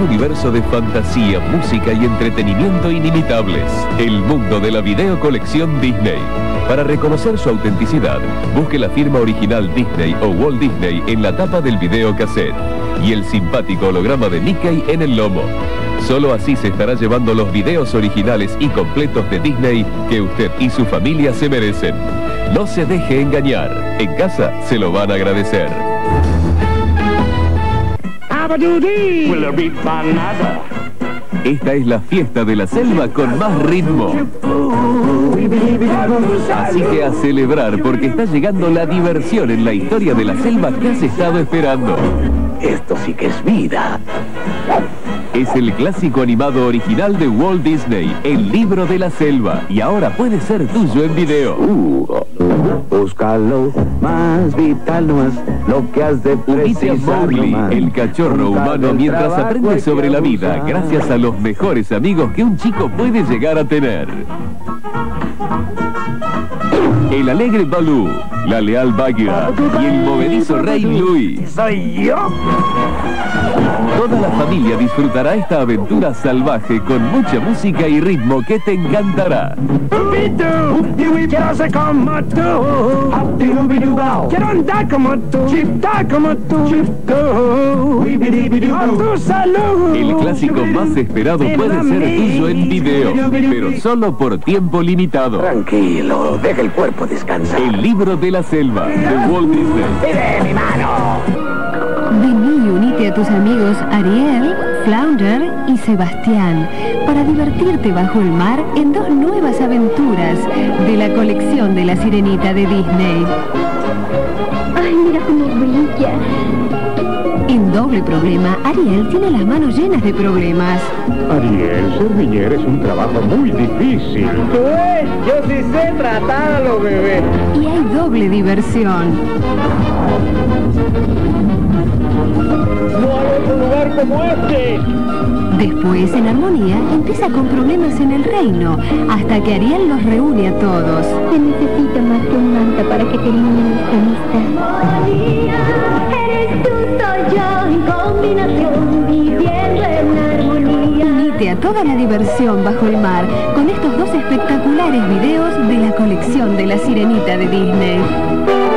universo de fantasía, música y entretenimiento inimitables. El mundo de la video colección Disney. Para reconocer su autenticidad, busque la firma original Disney o Walt Disney en la tapa del video cassette y el simpático holograma de Mickey en el lomo. Solo así se estará llevando los videos originales y completos de Disney que usted y su familia se merecen. No se deje engañar. En casa se lo van a agradecer. Esta es la fiesta de la selva con más ritmo. Así que a celebrar porque está llegando la diversión en la historia de la selva que has estado esperando. Esto sí que es vida. Es el clásico animado original de Walt Disney, El libro de la selva, y ahora puede ser tuyo en video. Uh, búscalo, más vital no es lo que has de precisar nomás. el cachorro humano, mientras aprende sobre la vida, gracias a los mejores amigos que un chico puede llegar a tener. El alegre Baloo, la leal Bagheera y el movedizo Rey Louis. ¡Soy yo! Toda la familia disfrutará esta aventura salvaje con mucha música y ritmo que te encantará. Quiero ser como tú. Quiero andar como tú. Chiftar como tú. A tu salud. El clásico más esperado puede ser tuyo en video, pero solo por tiempo limitado. Tranquilo, deja el cuerpo descansar. El libro de la selva de Walt Disney. ¡Mire mi mano! Vení y unite a tus amigos Ariel, Flounder y Sebastián para divertirte bajo el mar en dos nuevas aventuras de la colección de la sirenita de Disney. Ay, mira cómo brilla. Doble problema, Ariel tiene las manos llenas de problemas. Ariel, ser niñera es un trabajo muy difícil. Yo sí sé tratarlo, bebé. Y hay doble diversión. No hay otro lugar como este. Después, en armonía, empieza con problemas en el reino, hasta que Ariel los reúne a todos. Se necesita más que un manta para que termine nuestra amistad. A toda la diversión bajo el mar con estos dos espectaculares videos de la colección de la sirenita de Disney.